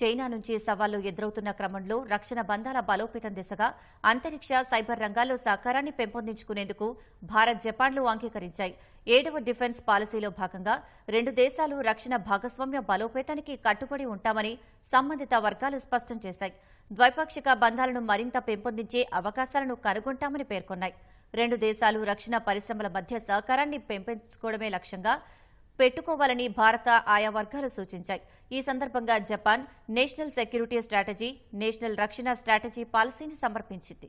China నుంచి సవాళ్ళు ఎదురవుతున్న క్రమంలో రక్షణ బంధాల బలోపేతం దిశగా అంతరిక్ష సైబర్ రంగాల్లో సహకారాన్ని పెంపొందించుకునేందుకు భారత్ జపాన్లు అంగీకరించాయి. ఏడవ డిఫెన్స్ పాలసీలో భాగంగా రెండు దేశాలు రక్షణ భాగస్వామ్య బలోపేతానికి కట్టుబడి ఉంటామని సంబంధిత వర్గాలు స్పష్టం చేశాయి. ద్వైపాక్షిక బంధాలను మరింత పెంపొందించే అవకాశాలను కనుగొంటామని పేర్కొన్నాయి. రెండు దేశాలు రక్షణ పరిశ్రమల మధ్య సహకారాన్ని పెంపొందించుకోవడమే లక్ష్యంగా పెట్టుకోవాలని భారత ఆయా వర్గాలు సూచించాయి. ఈ సందర్భంగా Japan national security strategy national రక్షణ స్ట్రాటజీ పాలసీని సమర్పించింది.